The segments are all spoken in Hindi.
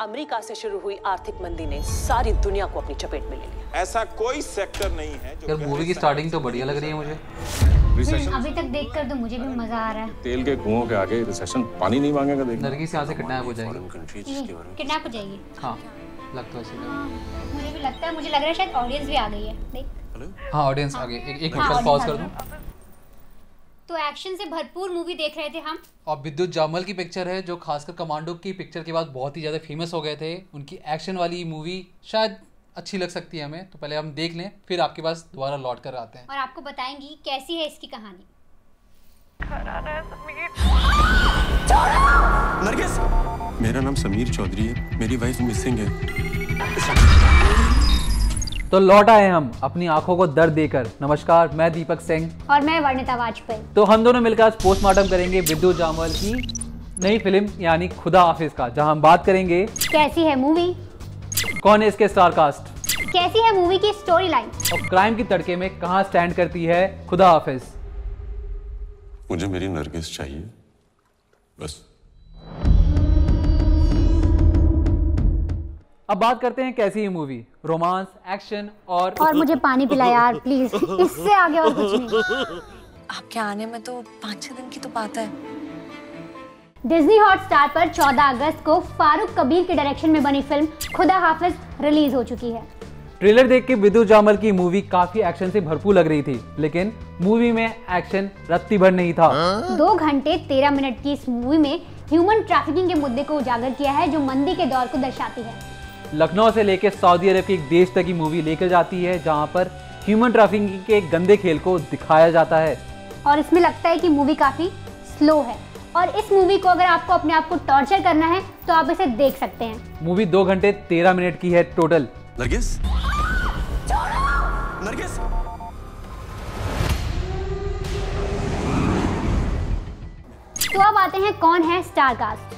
अमेरिका से शुरू हुई आर्थिक मंदी ने सारी दुनिया को अपनी चपेट में ले लिया। ऐसा कोई सेक्टर नहीं है जो यार मूवी की स्टार्टिंग तो बढ़िया लग रही है मुझे। अभी तक देखकर तो मुझे भी मज़ा आ रहा है। तेल के कुओं के आगे रिसेशन पानी नहीं मांगेगा देख नरगिस यहाँ से किडनैप हो जाएगी। किडनैप हो जाएगी। हाँ लग तो ऐसे। हाँ, मुझे भी लगता है मुझे लग रहा है शायद ऑडियंस भी आ गई है। देख। हाँ ऑडियंस आगे। एक एक हाँ, मिनट पॉज कर दूँ? तो एक्शन से भरपूर मूवी देख रहे थे हम। और विद्युत जामल की पिक्चर है जो खासकर कमांडो की पिक्चर के बाद बहुत ही ज़्यादा फ़ेमस हो गए थे। उनकी एक्शन वाली मूवी शायद अच्छी लग सकती है हमें तो पहले हम देख लें फिर आपके पास दोबारा लौट कर आते हैं। और आपको बताएँगी कैसी है इसकी कहानी। नरगिस! मेरा नाम समीर चौधरी है मेरी वाइफ मिसिंग है। तो लौट आए हम अपनी आँखों को दर्द देकर। नमस्कार मैं दीपक सिंह। और मैं वर्णिता वाजपेयी। तो हम दोनों मिलकर आज पोस्टमार्टम करेंगे विद्युत जामल की नई फ़िल्म यानी खुदा हाफिज का जहाँ हम बात करेंगे कैसी है मूवी कौन है इसके स्टार कास्ट कैसी है मूवी की स्टोरी लाइन और क्राइम की तड़के में कहाँ स्टैंड करती है खुदा हाफिज? मुझे मेरी नरगिस चाहिए। बस। अब बात करते हैं कैसी है मूवी? रोमांस एक्शन और और मुझे पानी पिला यार प्लीज़। इससे आगे और कुछ नहीं। आपके आने में तो पाँच छह दिन की तो बात है। डिज्नी हॉटस्टार पर 14 अगस्त को फारूक कबीर के डायरेक्शन में बनी फ़िल्म खुदा हाफिज रिलीज़ हो चुकी है। ट्रेलर देख के विदु जामल की मूवी काफ़ी एक्शन से भरपूर लग रही थी लेकिन मूवी में एक्शन रत्ती भर नहीं था। दो घंटे तेरह मिनट की इस मूवी में ह्यूमन ट्रैफिकिंग के मुद्दे को उजागर किया है जो मंदी के दौर को दर्शाती है। लखनऊ से लेकर सऊदी अरब के एक देश तक की मूवी लेकर जाती है जहाँ पर ह्यूमन ट्रैफिकिंग के गंदे खेल को दिखाया जाता है। और इसमें लगता है कि मूवी काफ़ी स्लो है। और इस मूवी को अगर आपको अपने आप को टॉर्चर करना है तो आप इसे देख सकते हैं। मूवी दो घंटे तेरह मिनट की है टोटल नरगिस? नरगिस? तो अब आते हैं कौन है स्टार कास्ट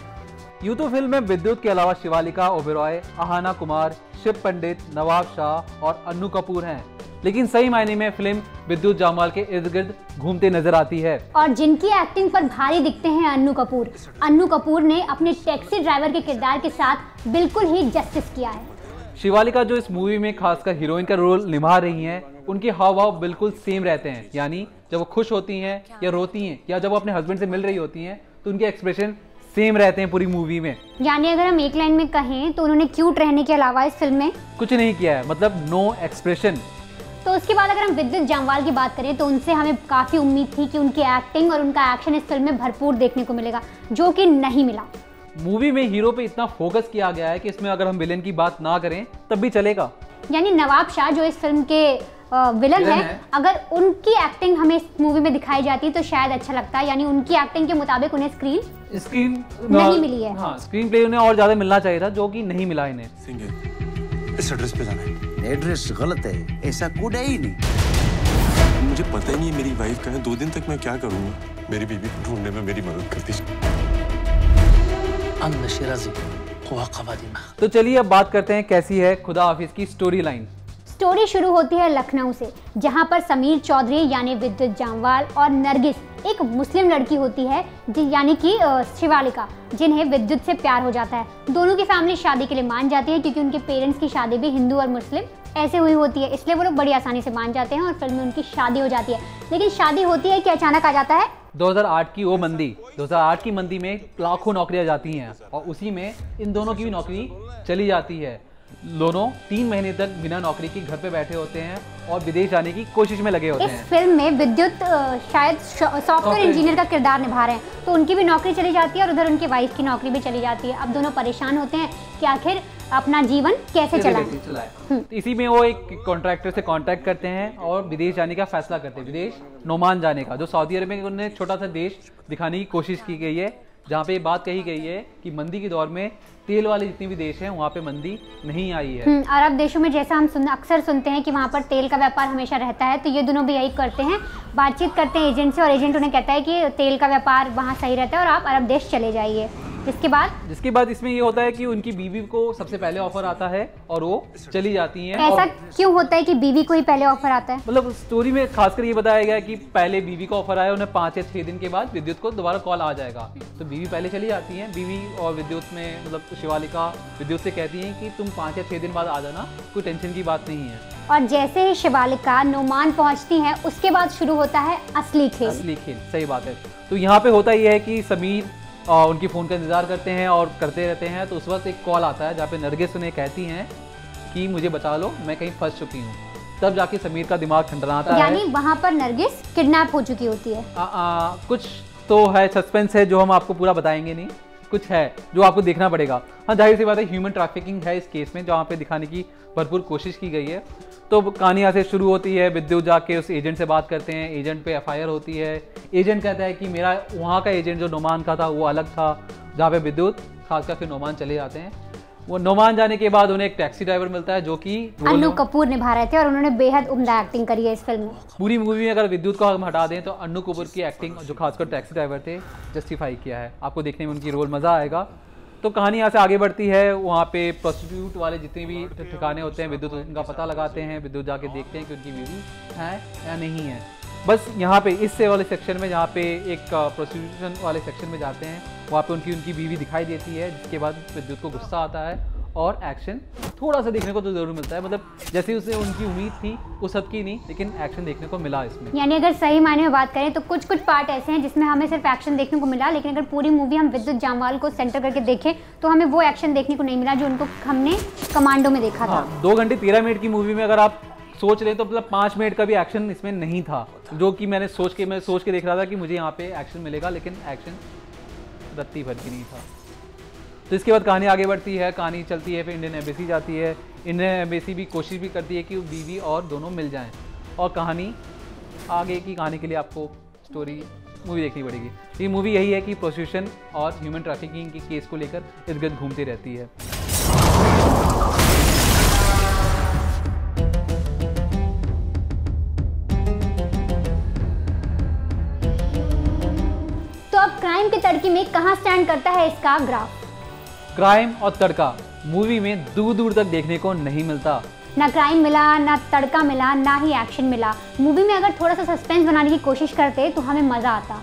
यूँ तो फ़िल्म में विद्युत के अलावा शिवालिका ओबेरॉय आहाना कुमार शिव पंडित नवाब शाह और अन्नू कपूर हैं। लेकिन सही मायने में फ़िल्म विद्युत जामाल के इर्द गिर्द घूमते नज़र आती है। और जिनकी एक्टिंग पर भारी दिखते हैं अन्नू कपूर अन्नू कपूर ने अपने टैक्सी ड्राइवर के किरदार के साथ बिल्कुल ही जस्टिस किया है। शिवालिका जो इस मूवी में खासकर हीरोइन का रोल निभा रही हैं उनके हाव भाव बिल्कुल सेम रहते हैं। यानी जब वो खुश होती हैं या रोती हैं या जब वो अपने हस्बैंड से मिल रही होती हैं तो उनके एक्सप्रेशन सेम रहते हैं पूरी मूवी में। यानी अगर हम एक लाइन में कहें तो उन्होंने क्यूट रहने के अलावा इस फ़िल्म में कुछ नहीं किया है मतलब नो एक्सप्रेशन तो उसके बाद अगर हम विद्युत जामवाल की बात करें तो उनसे हमें काफ़ी उम्मीद थी कि उनकी एक्टिंग और उनका एक्शन इस फ़िल्म में भरपूर देखने को मिलेगा जो कि नहीं मिला। मूवी में हीरो पे इतना फोकस किया गया है कि इसमें अगर हम विलेन की बात ना करें तब भी चलेगा। यानी नवाब शाह जो इस फ़िल्म के विलन है। है। अगर उनकी एक्टिंग हमें इस मूवी में दिखाई जाती तो शायद अच्छा लगता है। यानी उनकी एक्टिंग के मुताबिक उन्हें स्क्रीन स्क्रीन नहीं मिली है। हाँ स्क्रीन प्ले उन्हें और ज़्यादा मिलना चाहिए था जो कि नहीं मिला इन्हें। इस एड्रेस पे जाना है। एड्रेस गलत है। ऐसा कोड है ही नहीं। मुझे पता ही नहीं मेरी वाइफ कहाँ है। दो दिन तक मैं क्या करूँगा? मेरी बीबी को ढूँढने में मेरी मदद करती तो चलिए अब बात करते हैं कैसी है खुदा हाफिज की स्टोरी लाइन स्टोरी शुरू होती है लखनऊ से, जहाँ पर समीर चौधरी यानी विद्युत जामवाल और नरगिस एक मुस्लिम लड़की होती है यानी कि शिवालिका, जिन्हें विद्युत से प्यार हो जाता है। दोनों की फैमिली शादी के लिए मान जाती है, क्योंकि उनके पेरेंट्स की शादी भी हिंदू और मुस्लिम ऐसे हुई होती है, इसलिए वो लोग बड़ी आसानी से मान जाते हैं और फ़िल्म में उनकी शादी हो जाती है। लेकिन शादी होती है कि अचानक आ जाता है? 2008 की वो मंदी 2008 की मंदी में लाखों नौकरियाँ जाती हैं और उसी में इन दोनों की भी नौकरी चली जाती है। दोनों तीन महीने तक बिना नौकरी के घर पे बैठे होते हैं और विदेश जाने की कोशिश में लगे होते इस हैं। इस फ़िल्म में विद्युत शायद सॉफ्टवेयर इंजीनियर का किरदार निभा रहे हैं। तो उनकी भी नौकरी चली जाती है और उधर उनकी वाइफ की नौकरी भी चली जाती है। अब दोनों परेशान होते हैं कि आखिर अपना जीवन कैसे चलाएँ चलाए इसी में वो एक कॉन्ट्रैक्टर से कांटेक्ट करते हैं और विदेश जाने का फैसला करते हैं। विदेश नोमान जाने का जो सऊदी अरब में छोटा सा देश दिखाने की कोशिश की गई है। जहाँ पे ये बात कही गई है कि मंदी के दौर में तेल वाले जितने भी देश हैं वहाँ पे मंदी नहीं आई है। हम्म, अरब देशों में जैसा हम सुन अक्सर सुनते हैं कि वहाँ पर तेल का व्यापार हमेशा रहता है तो ये दोनों भी यही करते हैं। बातचीत करते हैं एजेंट से और एजेंट उन्हें कहता है कि तेल का व्यापार वहाँ सही रहता है और आप अरब देश चले जाइए। जिसके बाद? जिसके बाद इसमें ये होता है कि उनकी बीवी को सबसे पहले ऑफ़र आता है और वो चली जाती हैं ऐसा और क्यों होता है कि बीवी को ही पहले ऑफ़र आता है? मतलब स्टोरी में खासकर ये बताया गया है कि पहले बीवी को ऑफ़र आया उन्हें पाँच या छह दिन के बाद विद्युत को दोबारा कॉल आ जाएगा। तो बीवी पहले चली जाती है बीवी और विद्युत में मतलब शिवालिका विद्युत से कहती है कि तुम पाँच या छह दिन बाद आ जाना कोई टेंशन की बात नहीं है। और जैसे ही शिवालिका नोमान पहुँचती है उसके बाद शुरू होता है असली खेल। असली खेल सही बात है। तो यहाँ पे होता यह है कि समीर उनकी फ़ोन का इंतज़ार करते हैं और करते रहते हैं तो उस वक्त एक कॉल आता है जहाँ पे नरगिस उन्हें कहती हैं कि मुझे बचा लो मैं कहीं फंस चुकी हूँ। तब जाके समीर का दिमाग ठंडराता है। यानी वहाँ पर नरगिस किडनैप हो चुकी होती है। आ, आ, कुछ तो है सस्पेंस है जो हम आपको पूरा बताएँगे नहीं। कुछ है जो आपको देखना पड़ेगा। हाँ ज़ाहिर सी बात है ह्यूमन ट्रैफिकिंग है इस केस में जहाँ पे दिखाने की भरपूर कोशिश की गई है। तो कहानी यहाँ से शुरू होती है, विद्युत जाके उस एजेंट से बात करते हैं एजेंट पे एफआईआर होती है। एजेंट कहता है कि मेरा, वहाँ का एजेंट जो नोमान का था, वो अलग था, जहाँ पे विद्युत, खासकर फिर नोमान चले जाते हैं। वो नोमान जाने के बाद उन्हें एक टैक्सी ड्राइवर मिलता है जो कि अनु कपूर निभा रहे थे और उन्होंने बेहद उम्दा एक्टिंग करी है इस फ़िल्म में। पूरी मूवी में अगर विद्युत को हम हटा दें तो अनु कपूर की एक्टिंग जो खासकर टैक्सी ड्राइवर थे जस्टिफाई किया है। आपको देखने में उनकी रोल मज़ा आएगा। तो कहानी यहाँ से आगे बढ़ती है। वहाँ पे प्रोस्टिट्यूट वाले जितने भी ठिकाने होते हैं विद्युत उनका पता लगाते हैं विद्युत जाके देखते हैं कि उनकी बीवी है या नहीं है। बस यहाँ पे इस वाले सेक्शन में जहाँ पे एक प्रोस्टिट्यूशन वाले सेक्शन में जाते हैं। वहाँ पे उनकी उनकी बीवी दिखाई देती है जिसके बाद विद्युत को गुस्सा आता है और एक्शन थोड़ा सा देखने को तो ज़रूर मिलता है। मतलब जैसे उसे उनकी उम्मीद थी उस सब की नहीं लेकिन एक्शन देखने को मिला इसमें। यानी अगर सही मायने में बात करें तो कुछ कुछ पार्ट ऐसे हैं जिसमें हमें सिर्फ़ एक्शन देखने को मिला लेकिन अगर पूरी मूवी हम विद्युत जामवाल को सेंटर करके देखें तो हमें वो एक्शन देखने को नहीं मिला जो उनको हमने कमांडो में देखा था। हाँ दो घंटे तेरह मिनट की मूवी में अगर आप सोच रहे तो मतलब पाँच मिनट का भी एक्शन इसमें नहीं था जो कि मैंने सोच के मैं सोच के देख रहा था कि मुझे यहाँ पे एक्शन मिलेगा लेकिन एक्शन रत्ती भर की नहीं था। तो इसके बाद कहानी आगे बढ़ती है, कहानी चलती है, फिर इंडियन एम्बेसी जाती है। इंडियन एम्बेसी भी कोशिश भी करती है कि बीवी और दोनों मिल जाएँ और कहानी आगे की कहानी के लिए आपको स्टोरी मूवी देखनी पड़ेगी। ये मूवी यही है कि प्रोस्टिट्यूशन और ह्यूमन ट्रैफिकिंग के केस को लेकर इर्द गिर्द घूमती रहती है। क्राइम के तड़के में कहाँ स्टैंड करता है इसका ग्राफ क्राइम और तड़का मूवी में दूर दूर तक देखने को नहीं मिलता। ना क्राइम मिला ना तड़का मिला ना ही एक्शन मिला। मूवी में अगर थोड़ा सा सस्पेंस बनाने की कोशिश करते तो हमें मज़ा आता।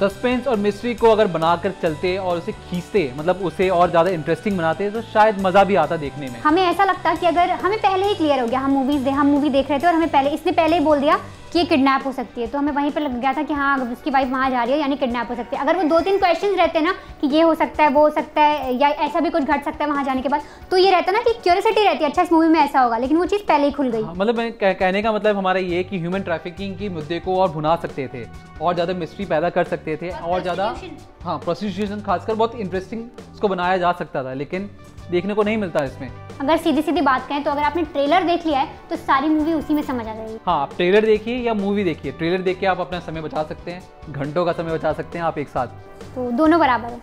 सस्पेंस और मिस्ट्री को अगर बनाकर चलते और उसे खींचते मतलब उसे और ज़्यादा इंटरेस्टिंग बनाते तो शायद मज़ा भी आता देखने में। हमें ऐसा लगता कि अगर हमें पहले ही क्लियर हो गया हम मूवीज़ हम मूवी देख रहे थे और हमें पहले इसने पहले ही बोल दिया कि ये किडनैप हो सकती है। तो हमें वहीं पर लग गया था कि हाँ अगर उसकी वाइफ वहाँ जा रही है यानी किडनैप हो सकती है। अगर वो दो तीन क्वेश्चन रहते ना कि ये हो सकता है वो हो सकता है या ऐसा भी कुछ घट सकता है वहाँ जाने के बाद तो ये रहता ना कि क्यूरियोसिटी रहती है। अच्छा इस मूवी में ऐसा होगा लेकिन वो चीज़ पहले ही खुल गई। हाँ, मतलब कहने का मतलब हमारा ये कि ह्यूमन ट्रैफिकिंग के मुद्दे को और भुना सकते थे और ज़्यादा मिस्ट्री पैदा कर सकते थे और ज़्यादा हाँ प्रोस्टिट्यूशन खासकर बहुत इंटरेस्टिंग उसको बनाया जा सकता था लेकिन देखने को नहीं मिलता इसमें। अगर सीधी सीधी बात करें तो अगर आपने ट्रेलर देख लिया है तो सारी मूवी उसी में समझ आ जाएगी। हाँ आप ट्रेलर देखिए या मूवी देखिए। ट्रेलर देख के आप अपना समय बचा सकते हैं घंटों का समय बचा सकते हैं आप एक साथ। तो दोनों बराबर है।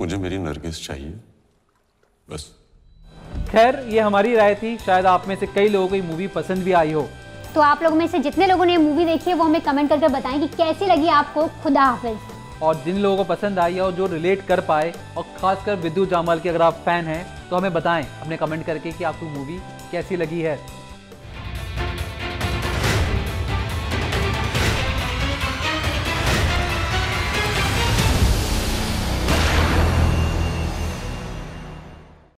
मुझे मेरी नरगिस चाहिए बस। खैर ये हमारी राय थी। शायद आप में से कई लोगों को ये मूवी पसंद भी आई हो। तो आप लोगों में से जितने लोगों ने ये मूवी देखी है वो हमें कमेंट करके बताएँ कि कैसी लगी आपको। खुदा हाफिज। और जिन लोगों को पसंद आई है और जो रिलेट कर पाए, और खासकर विद्यु जामवाल के अगर आप फ़ैन हैं तो हमें बताएँ अपने कमेंट करके कि आपको मूवी कैसी लगी है।